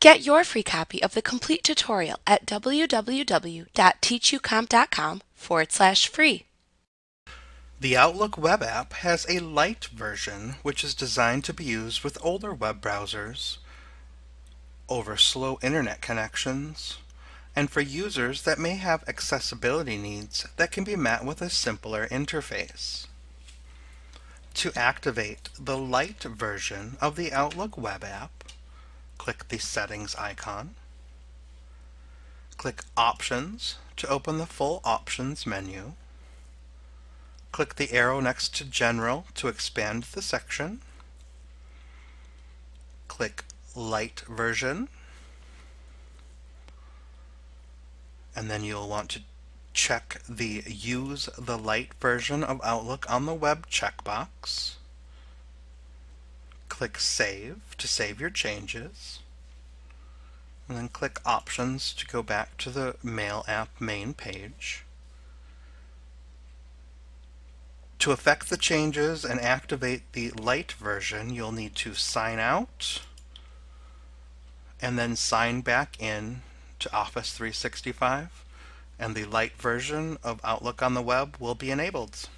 Get your free copy of the complete tutorial at www.teachucomp.com forward slash free. The Outlook web app has a light version which is designed to be used with older web browsers, over slow internet connections, and for users that may have accessibility needs that can be met with a simpler interface. To activate the light version of the Outlook web app, click the Settings icon. Click Options to open the full Options menu. Click the arrow next to General to expand the section. Click Light Version. And then you'll want to check the Use the Light version of Outlook on the web checkbox. Click Save to save your changes. And then click Options to go back to the Mail app main page. To effect the changes and activate the light version, you'll need to sign out and then sign back in to Office 365 and the light version of Outlook on the web will be enabled.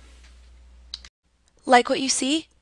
Like what you see?